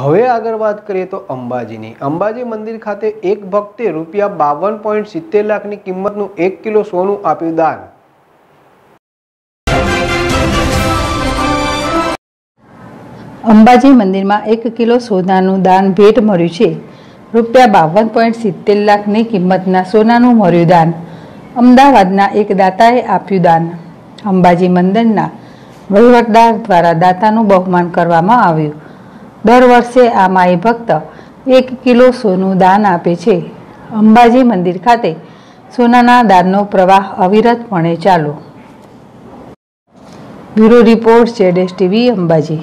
હવે આગળ વાત કરીએ તો અંબાજીની. અંબાજી મંદિર ખાતે એક ભક્તે રૂપિયા બાવન પોઈન્ટ સિત્તેર લાખની કિંમતનું એક કિલો સોનું આપ્યું દાન. અંબાજી મંદિરમાં એક કિલો સોનાનું દાન ભેટ મળ્યું છે. રૂપિયા બાવન પોઈન્ટ સિત્તેર લાખની કિંમતના સોનાનું મળ્યું દાન. અમદાવાદના એક દાતાએ આપ્યું દાન. અંબાજી મંદિરના વહીવટદાર દ્વારા દાતાનું બહુમાન કરવામાં આવ્યું. દર વર્ષે આ માઈ ભક્ત એક કિલો સોનું દાન આપે છે. અંબાજી મંદિર ખાતે સોનાના દાનનો પ્રવાહ અવિરતપણે ચાલુ. બ્યુરો રિપોર્ટ જેડેશ ટીવી અંબાજી.